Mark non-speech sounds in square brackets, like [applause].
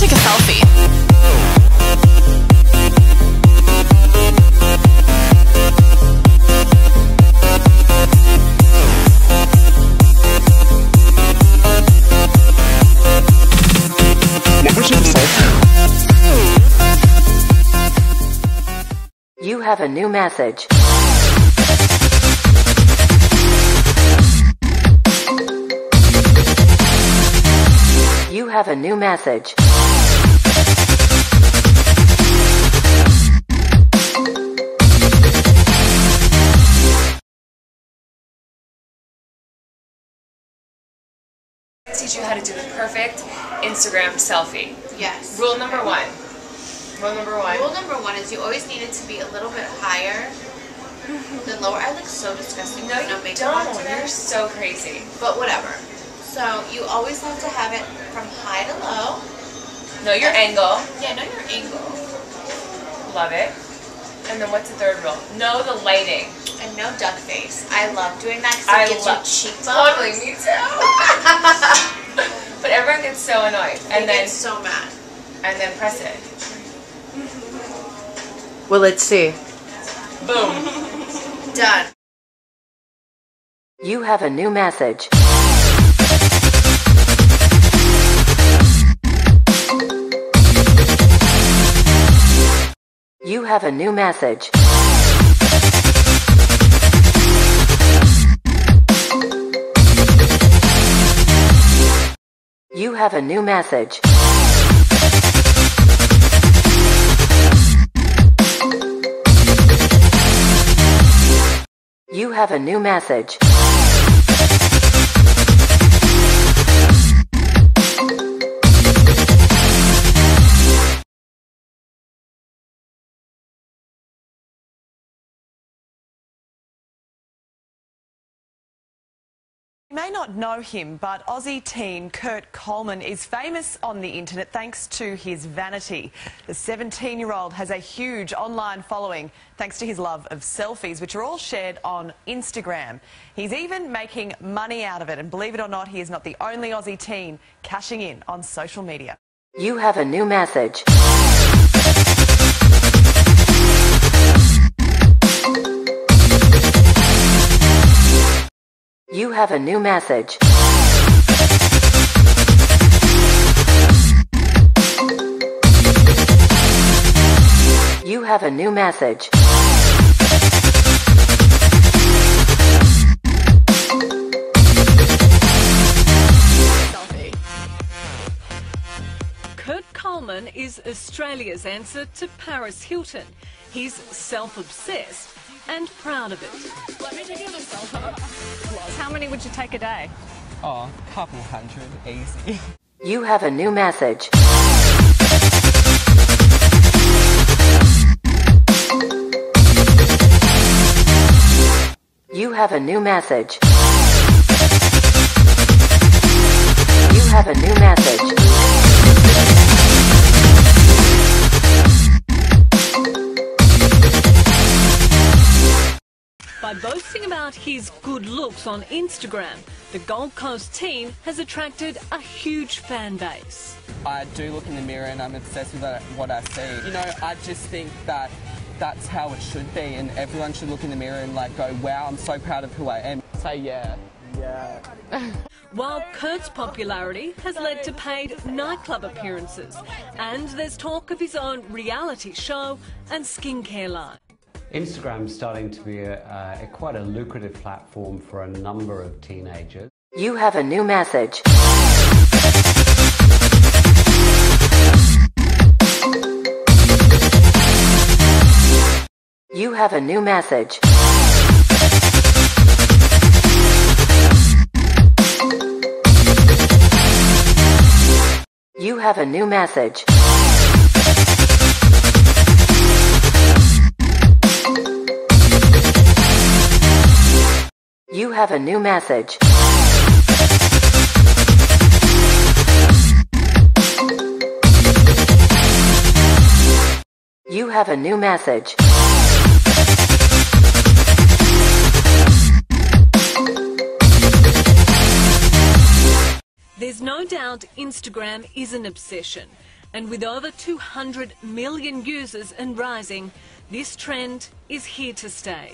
take a selfie. You have a new message. You have a new message. Teach you how to do the perfect Instagram selfie. Yes. Rule number one. Rule number one. Rule number one is you always need it to be a little bit higher than lower. I look so disgusting No, you no don't. You're so crazy. But whatever. So you always have to have it from high to low. Know your angle. Yeah, know your angle. Love it. And then what's the third rule? Know the lighting. And no duck face. I love doing that because I it gives love you cheekbones. Totally, me too. [laughs] but everyone gets so annoyed, and then get so mad. and then press it. Well, let's see. Boom. [laughs] Done. You have a new message. You have a new message. You have a new message. You have a new message. You may not know him, but Aussie teen Kurt Coleman is famous on the internet thanks to his vanity. The 17 year old has a huge online following thanks to his love of selfies, which are all shared on Instagram. He's even making money out of it, and believe it or not, he is not the only Aussie teen cashing in on social media. You have a new message. You have a new message. You have a new message. Kurt Coleman is Australia's answer to Paris Hilton. He's self obsessed and proud of it. Let me take another selfie. How many would you take a day? Oh, couple hundred, easy. You have a new message. You have a new message. You have a new message. About his good looks on Instagram, the Gold Coast teen has attracted a huge fan base. I do look in the mirror and I'm obsessed with what I see. You know, I just think that that's how it should be and everyone should look in the mirror and like go, wow, I'm so proud of who I am. Say yeah. Yeah. While Kurt's popularity has led to paid nightclub appearances, and there's talk of his own reality show and skincare line. Instagram's starting to be a, uh, a, quite a lucrative platform for a number of teenagers. You have a new message. You have a new message. You have a new message. You have a new message. You have a new message. There's no doubt Instagram is an obsession. And with over 200 million users and rising, this trend is here to stay.